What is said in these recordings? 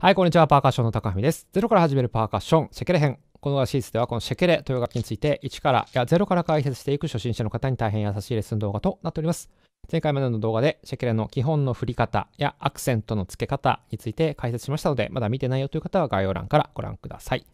はい、こんにちは。パーカッションの高文です。ゼロから始めるパーカッション、シェケレ編。このシリーズでは、このシェケレという楽器について、1から、や、0から解説していく初心者の方に大変優しいレッスン動画となっております。前回までの動画で、シェケレの基本の振り方やアクセントの付け方について解説しましたので、まだ見てないよという方は概要欄からご覧ください。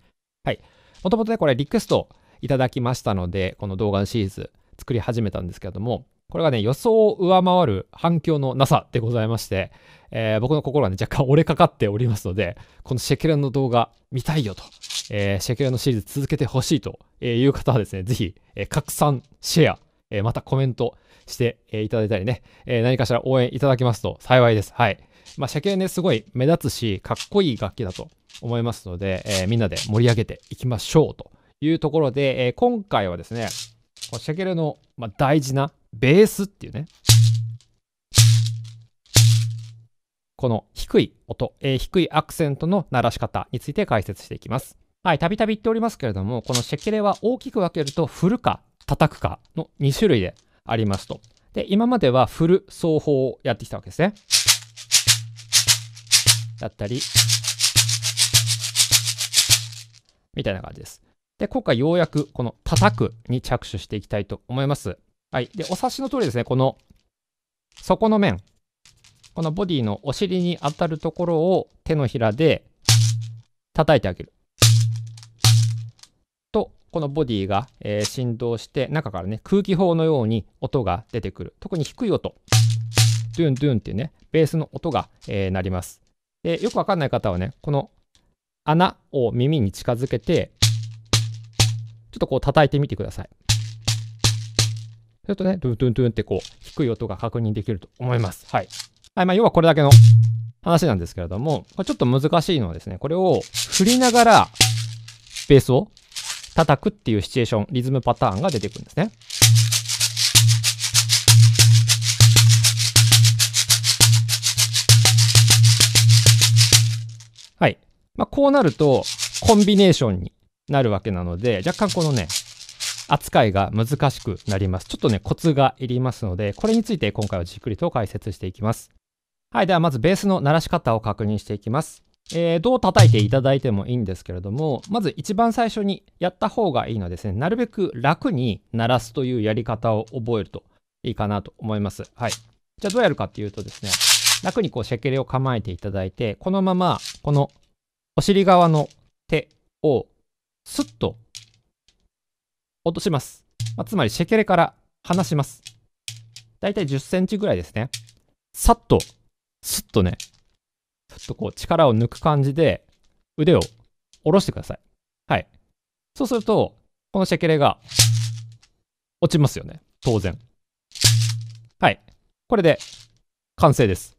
はい。もともとね、これリクエストいただきましたので、この動画のシリーズ作り始めたんですけれども、これがね、予想を上回る反響のなさでございまして、えー、僕の心はね、若干折れかかっておりますので、このシェケレンの動画見たいよと、えー、シェケレンのシリーズ続けてほしいという方はですね、ぜひ、えー、拡散、シェア、えまたコメントして、いただいたりね、え何かしら応援いただけますと幸いです。はい。まあ、シェケレね、すごい目立つし、かっこいい楽器だと思いますので、えみんなで盛り上げていきましょうというところで、え今回はですね、シェケレの、まあ、大事なベースっていうね、この低い音、えー、低いアクセントの鳴らし方について解説していきます。はい、たびたび言っておりますけれども、このシェケレは大きく分けると振るか叩くかの2種類でありますと。で、今までは振る奏法をやってきたわけですね。だったり、みたいな感じです。で、今回ようやくこの叩くに着手していきたいと思います。はい。で、お察しの通りですね、この底の面、このボディのお尻に当たるところを手のひらで叩いてあげる。と、このボディが、えー、振動して中からね、空気砲のように音が出てくる。特に低い音。ドゥンドゥンっていうね、ベースの音が、えー、鳴ります。で、よくわかんない方はね、この穴を耳に近づけて、ちょっとこう叩いてみてください。するとね、ドゥンドゥンドゥンってこう、低い音が確認できると思います。はい。はい、まあ、要はこれだけの話なんですけれども、これちょっと難しいのはですね、これを振りながら、ベースを叩くっていうシチュエーション、リズムパターンが出てくるんですね。はい。まあ、こうなると、コンビネーションになるわけなので、若干このね、扱いが難しくなります。ちょっとね、コツがいりますので、これについて今回はじっくりと解説していきます。はい、ではまずベースの鳴らし方を確認していきます。えー、どう叩いていただいてもいいんですけれども、まず一番最初にやった方がいいのはですね、なるべく楽に鳴らすというやり方を覚えるといいかなと思います。はい。じゃあどうやるかっていうとですね、楽にこうシェケレを構えていただいて、このままこのお尻側の手をスッと落とします。まあ、つまりシェケレから離します。だいたい10センチぐらいですね。さっと、スッとね、ちょっとこう力を抜く感じで腕を下ろしてください。はい。そうすると、このシェケレが落ちますよね。当然。はい。これで完成です。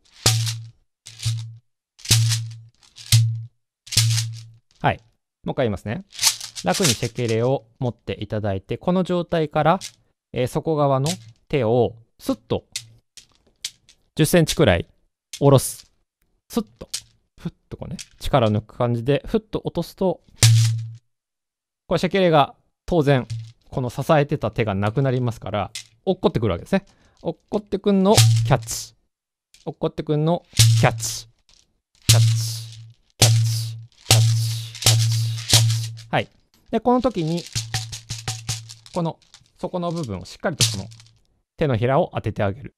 はい。もう一回言いますね。楽にシェケレを持っていただいて、この状態から、えー、底側の手をスッと10センチくらい下ろす。スッと、ふっとこうね、力を抜く感じで、ふっと落とすと、これシェケレが当然、この支えてた手がなくなりますから、落っこってくるわけですね。落っこってくんのキャッチ。落っこってくんのキャッチ。キャッチ。キャッチ。キャッチ。キャッチ。キャッチ。はい。で、この時に、この底の部分をしっかりとこの手のひらを当ててあげる。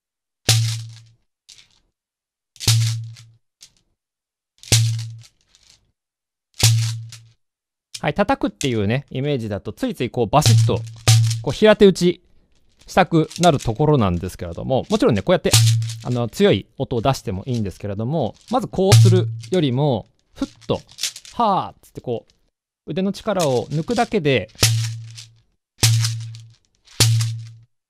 はい、叩くっていうね、イメージだと、ついついこうバシッと、こう平手打ちしたくなるところなんですけれども、もちろんね、こうやって、あの、強い音を出してもいいんですけれども、まずこうするよりも、ふっと、はーっつってこう、腕の力を抜くだけで、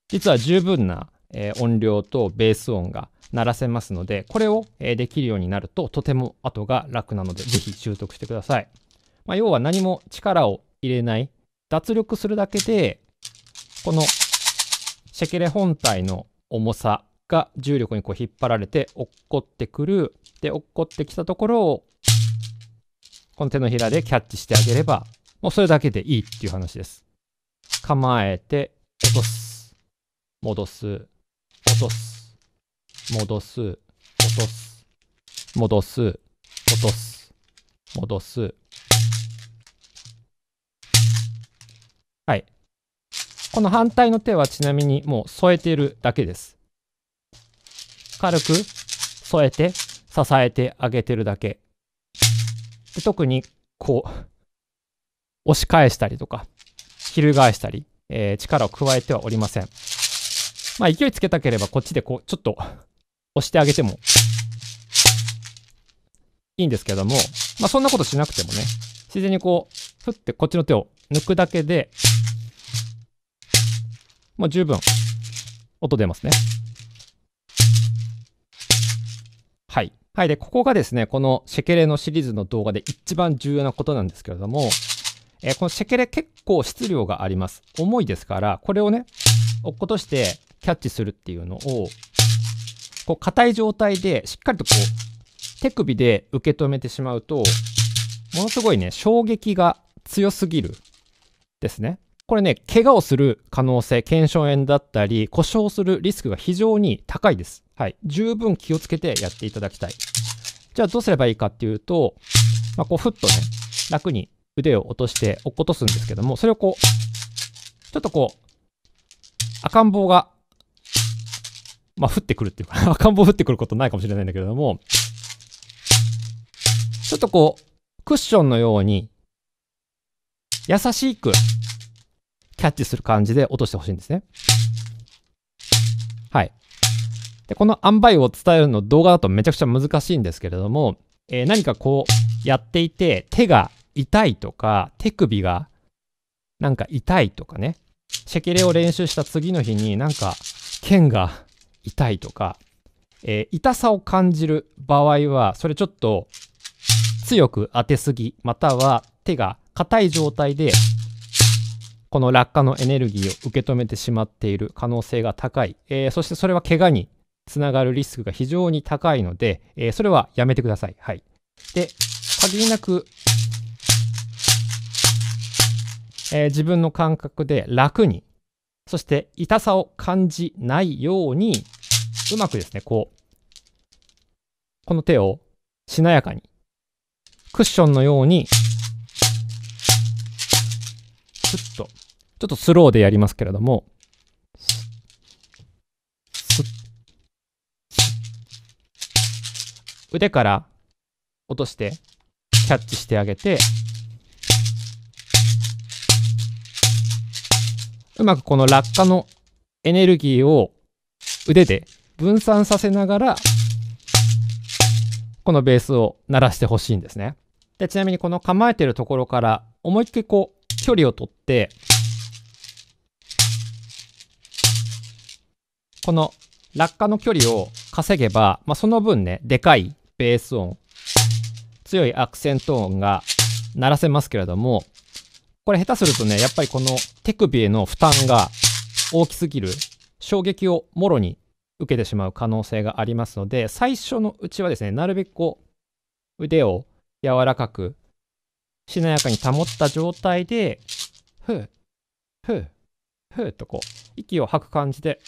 実は十分な、え、音量とベース音が鳴らせますので、これを、え、できるようになるととても後が楽なので、ぜひ習得してください。まあ、要は何も力を入れない、脱力するだけで、このシェケレ本体の重さが重力にこう引っ張られて落っこってくる。で、落っこってきたところをこの手のひらでキャッチしてあげれば、もうそれだけでいいっていう話です。構えて、落とす。戻す。落とす。戻す。落とす。戻す。落とす。戻す。はい。この反対の手はちなみにもう添えているだけです。軽く添えて支えてあげてるだけ。で特にこう押し返したりとか翻したり、えー、力を加えてはおりません。まあ勢いつけたければこっちでこうちょっと押してあげてもいいんですけども、まあそんなことしなくてもね、自然にこう、ふってこっちの手を抜くだけで、もう十分音出ますね。はい。で、ここがですね、このシェケレのシリーズの動画で一番重要なことなんですけれども、えー、このシェケレ結構質量があります。重いですから、これをね、落っことしてキャッチするっていうのを、こう、硬い状態でしっかりとこう、手首で受け止めてしまうと、ものすごいね、衝撃が強すぎるですね。これね、怪我をする可能性、腱鞘炎だったり、故障するリスクが非常に高いです。はい。十分気をつけてやっていただきたい。じゃあどうすればいいかっていうと、まあ、こう、ふっとね、楽に腕を落として落っことすんですけども、それをこう、ちょっとこう、赤ん坊が、まあ、降ってくるっていうか、赤ん坊降ってくることないかもしれないんだけれども、ちょっとこう、クッションのように、優しくキャッチする感じで落としてほしいんですね。はい。で、この塩梅を伝えるの動画だとめちゃくちゃ難しいんですけれども、えー、何かこうやっていて手が痛いとか、手首がなんか痛いとかね、シェケレを練習した次の日になんか剣が痛いとか、えー、痛さを感じる場合は、それちょっと強く当てすぎ、または手が硬い状態でこの落下のエネルギーを受け止めてしまっている可能性が高い。えー、そしてそれは怪我につながるリスクが非常に高いので、えー、それはやめてください。はい。で、限りなく、えー、自分の感覚で楽に、そして痛さを感じないように、うまくですね、こう、この手をしなやかに、クッションのようにスッと、ちょっとスローでやりますけれども、腕から落としてキャッチしてあげて、うまくこの落下のエネルギーを腕で分散させながら、このベースを鳴らしてほしいんですね。で、ちなみにこの構えてるところから思いっきりこう距離をとって、この落下の距離を稼げば、まあ、その分ね、でかいベース音、強いアクセント音が鳴らせますけれども、これ下手するとね、やっぱりこの手首への負担が大きすぎる、衝撃をもろに受けてしまう可能性がありますので、最初のうちはですね、なるべくこう、腕を柔らかくしなやかに保った状態で、ふう、ふう、ふうとこう、息を吐く感じで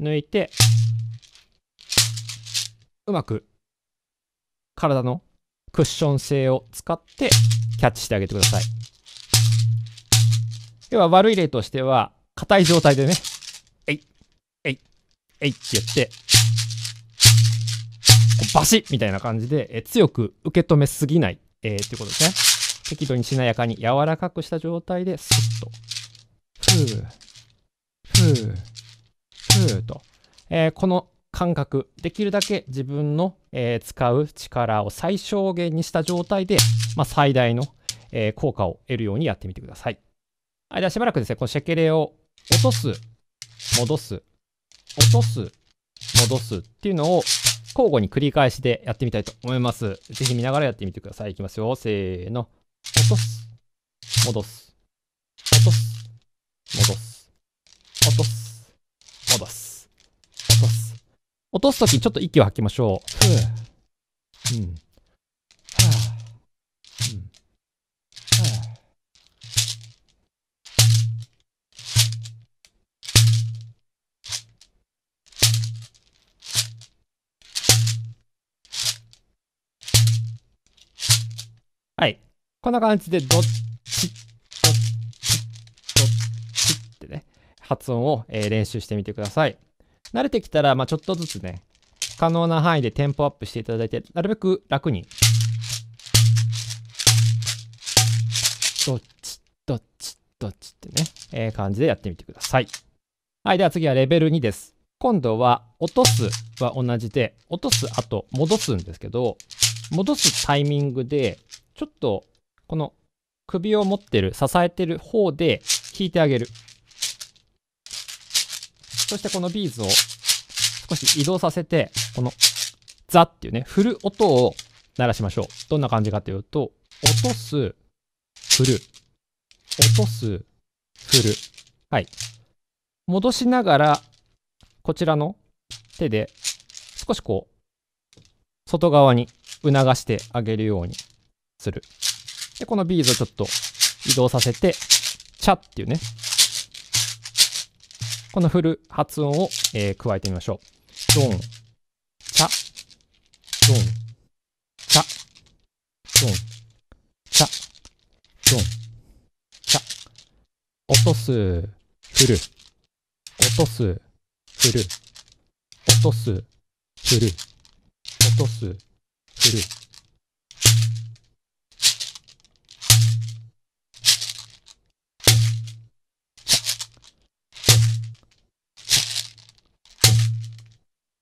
抜いて、うまく体のクッション性を使ってキャッチしてあげてください。要は悪い例としては、硬い状態でね、えい、えい、えいって言って、バシッみたいな感じで、え強く受け止めすぎない、えー、っていうことですね。適度にしなやかに柔らかくした状態でスッと、ふう、ふう、ふうと、えー、この感覚、できるだけ自分の、えー、使う力を最小限にした状態で、まあ、最大の、えー、効果を得るようにやってみてください。はい、ではしばらくですね、このシェケレを落とす、戻す、落とす、戻すっていうのを交互に繰り返しでやってみたいと思います。ぜひ見ながらやってみてください。いきますよ。せーの。落とす。戻す。落とす。戻す。落とすときちょっと息を吐きましょう。はぁ。うん。はぁ。はい。こんな感じで、どっち、どっち、どっちってね、発音を、えー、練習してみてください。慣れてきたら、まあ、ちょっとずつね、可能な範囲でテンポアップしていただいて、なるべく楽に。どっち、どっち、どっちってね、えー、感じでやってみてください。はい、では次はレベル2です。今度は落とすは同じで、落とす後戻すんですけど、戻すタイミングで、ちょっとこの首を持ってる、支えてる方で引いてあげる。そしてこのビーズを少し移動させて、このザっていうね、振る音を鳴らしましょう。どんな感じかというと、落とす、振る。落とす、振る。はい。戻しながら、こちらの手で少しこう、外側に促してあげるようにする。で、このビーズをちょっと移動させて、チャっていうね、このフル発音を、えー、加えてみましょう。ドン、チャ、ドン、チャ、ドン、チャ、ドン、チャ。落とす、振る。落とす、振る。落とす、振る。落とす、振る。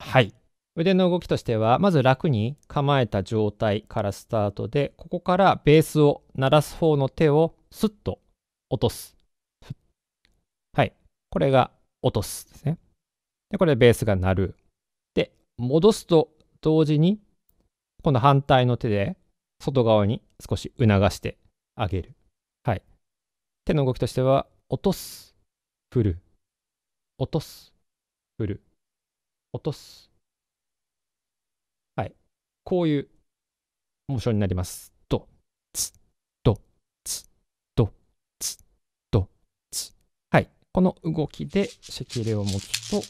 はい。腕の動きとしては、まず楽に構えた状態からスタートで、ここからベースを鳴らす方の手をスッと落とす。はい。これが落とすですね。で、これでベースが鳴る。で、戻すと同時に、今度反対の手で外側に少し促してあげる。はい。手の動きとしては、落とす、振る、落とす、振る、落とす、はいこういうモーションになります。ド、ツ、ド、ツ、ド、ツ、ド、ツ。はい。この動きで赤霊を持つと、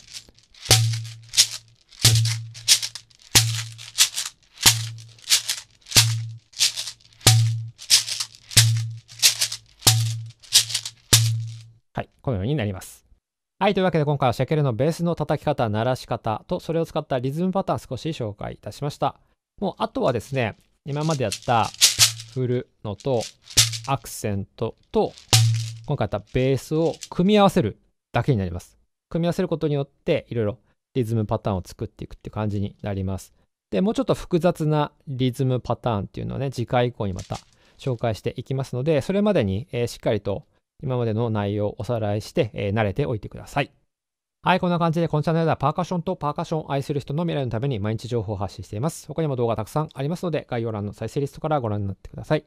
はい。このようになります。はい。というわけで今回はシャケルのベースの叩き方、鳴らし方と、それを使ったリズムパターン少し紹介いたしました。もうあとはですね、今までやった振るのとアクセントと今回やったベースを組み合わせるだけになります。組み合わせることによっていろいろリズムパターンを作っていくっていう感じになります。で、もうちょっと複雑なリズムパターンっていうのはね、次回以降にまた紹介していきますので、それまでに、えー、しっかりと今までの内容をおさらいして、えー、慣れておいてください。はい、こんな感じで、このチャンネルではパーカッションとパーカッションを愛する人の未来のために毎日情報を発信しています。他にも動画たくさんありますので、概要欄の再生リストからご覧になってください。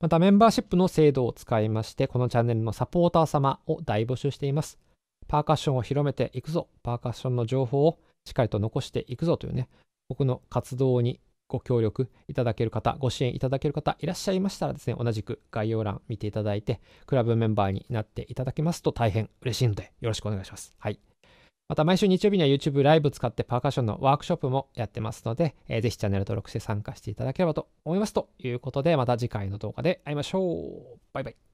また、メンバーシップの制度を使いまして、このチャンネルのサポーター様を大募集しています。パーカッションを広めていくぞ、パーカッションの情報をしっかりと残していくぞというね、僕の活動にご協力いただける方、ご支援いただける方いらっしゃいましたらですね、同じく概要欄見ていただいて、クラブメンバーになっていただけますと大変嬉しいので、よろしくお願いします。はい。また毎週日曜日には YouTube ライブ使ってパーカッションのワークショップもやってますので、えー、ぜひチャンネル登録して参加していただければと思います。ということで、また次回の動画で会いましょう。バイバイ。